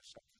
or something.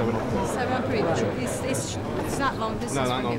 Seven or. Seven. It's, it's, it's not long distance. No, not long.